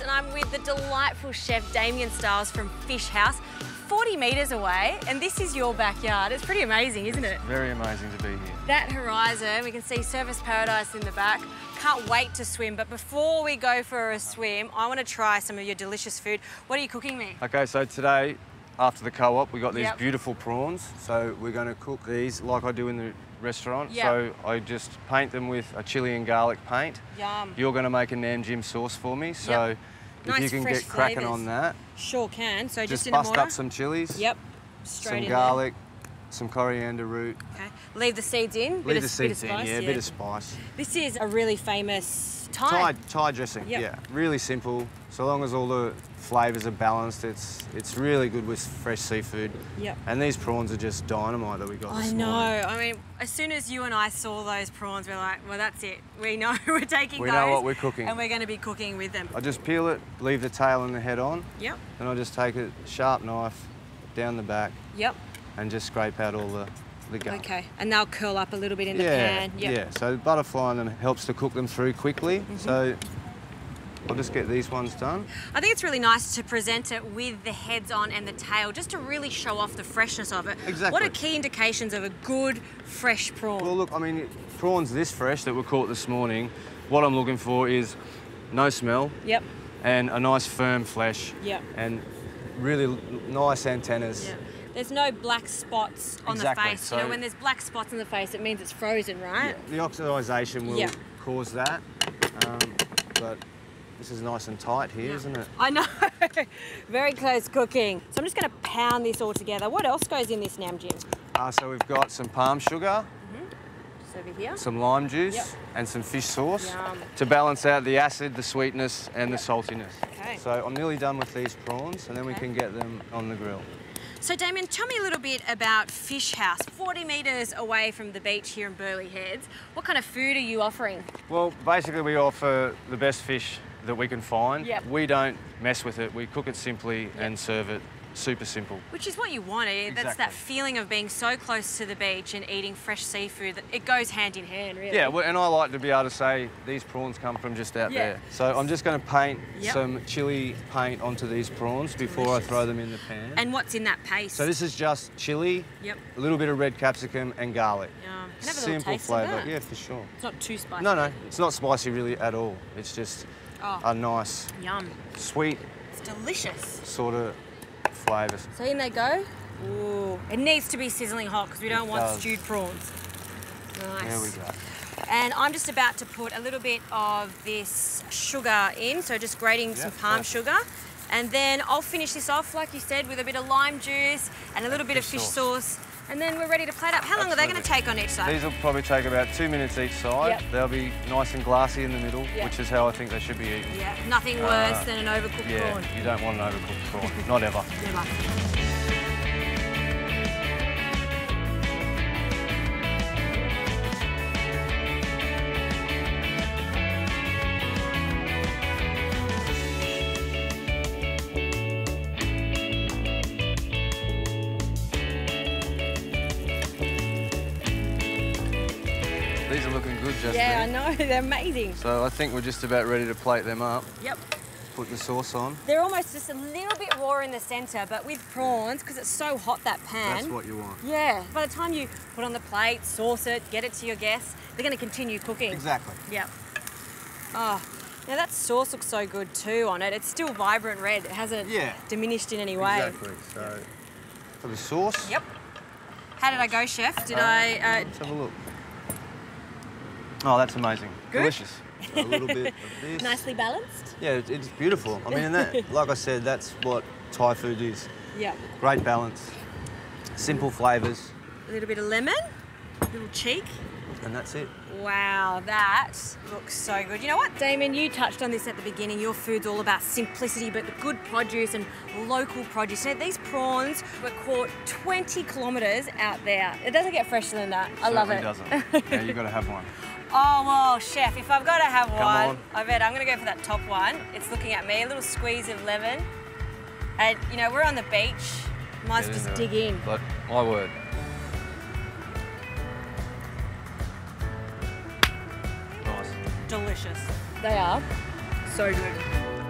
And I'm with the delightful chef Damien Styles from Fish House. 40 metres away and this is your backyard. It's pretty amazing, isn't it? Very amazing to be here. That horizon, we can see Surfers Paradise in the back. Can't wait to swim, but before we go for a swim, I want to try some of your delicious food. What are you cooking me? Okay, so today, after the co-op, we got these Yep. beautiful prawns. So we're going to cook these like I do in the restaurant. Yep. So I just paint them with a chili and garlic paint. Yum. You're going to make a Nam Jim sauce for me. So if Nice you can get cracking on that, Sure can. So just, just in a bust mortar. up some chilies, Yep. Straight some in garlic, some coriander root. Okay. Leave the seeds in. bit Leave of, the seeds bit in, of spice, yeah, a bit of spice. This is a really famous Thai. Thai, Thai dressing, Yep. yeah. Really simple. So long as all the flavours are balanced, it's it's really good with fresh seafood. Yep. And these prawns are just dynamite that we got I know. morning. I mean, as soon as you and I saw those prawns, we're like, well, that's it. We know we're taking We those. know what we're cooking. And we're going to be cooking with them. I just peel it, leave the tail and the head on, Yep. then I just take a sharp knife down the back Yep. and just scrape out all the, the. Okay. And they'll curl up a little bit in the Yeah, pan. Yep. yeah. So butterfly them helps to cook them through quickly. Mm-hmm. So I'll just get these ones done. I think it's really nice to present it with the heads on and the tail just to really show off the freshness of it. Exactly. What are key indications of a good fresh prawn? Well, look, I mean, prawns this fresh that were caught this morning, what I'm looking for is no smell yep. and a nice firm flesh Yep. and really nice antennas. Yeah. There's no black spots on Exactly, the face. you know, so- when there's black spots on the face, it means it's frozen, right? The oxidisation will Yeah. cause that, um, but this is nice and tight here, not it? I know. Very close cooking. So I'm just going to pound this all together. What else goes in this nam jim? Uh, so we've got some palm sugar, Just over here. some lime juice, Yep. and some fish sauce Yum. to balance out the acid, the sweetness, and the saltiness. Okay. So I'm nearly done with these prawns, and then we can get them on the grill. So Damien, tell me a little bit about Fish House, 40 metres away from the beach here in Burleigh Heads. What kind of food are you offering? Well, basically, we offer the best fish that we can find. Yep. We don't mess with it. We cook it simply and serve it super simple. Which is what you want. eh? That's that feeling of being so close to the beach and eating fresh seafood. That it goes hand in hand, really. Yeah, well, and I like to be able to say these prawns come from just out Yeah. there. So I'm just going to paint Yep. some chili paint onto these prawns before Delicious. I throw them in the pan. And what's in that paste? so this is just chili, Yep. a little bit of red capsicum and garlic. Yum. Can I have a Simple flavour. Yeah, for sure. It's not too spicy. No, no, it's not spicy really at all. It's just Oh, a nice, yum. sweet It's delicious. sort of flavours. So in they go. Ooh. It needs to be sizzling hot because we don't want does. stewed prawns. Nice. There we go. And I'm just about to put a little bit of this sugar in, so just grating some palm yeah. sugar. And then I'll finish this off, like you said, with a bit of lime juice and a little bit of fish fish sauce. sauce. And then we're ready to plate up. How long are they going to take on each side? These will probably take about two minutes each side. Yep. They'll be nice and glassy in the middle, Yep. which is how I think they should be eaten. Yeah, nothing Uh, worse than an overcooked Yeah, prawn. you don't want an overcooked prawn, not ever. Never. Just Yeah, I know. They're amazing. So I think we're just about ready to plate them up. Yep. Put the sauce on. They're almost just a little bit raw in the centre, but with prawns, because it's so hot that pan. That's what you want. Yeah. By the time you put on the plate, sauce it, get it to your guests, they're going to continue cooking. Exactly. Yep. Oh, now that sauce looks so good too on it. It's still vibrant red. It hasn't Yeah. diminished in any way. Exactly. So for the sauce. Yep. How did I go, chef? Did Uh, I? Uh, Let's have a look. Oh, that's amazing. Good? Delicious. a little bit of this. nicely balanced. Yeah, it- it's beautiful. I mean, that, like I said, that's what Thai food is. Yep. Great balance, simple flavours, A little bit of lemon, a little cheek. and that's it. Wow, that looks so good. You know what, Damon, you touched on this at the beginning. Your food's all about simplicity, but the good produce and local produce. Now, these prawns were caught 20 kilometres out there. It doesn't get fresher than that. I love it. Certainly doesn't. yeah, you got to have one. Oh, well, chef, if I've got to have one, on. I bet I'm going to go for that top one. It's looking at me, a little squeeze of lemon. And, you know, we're on the beach. Might as well just dig in. But my word. Nice. Delicious. They are so good.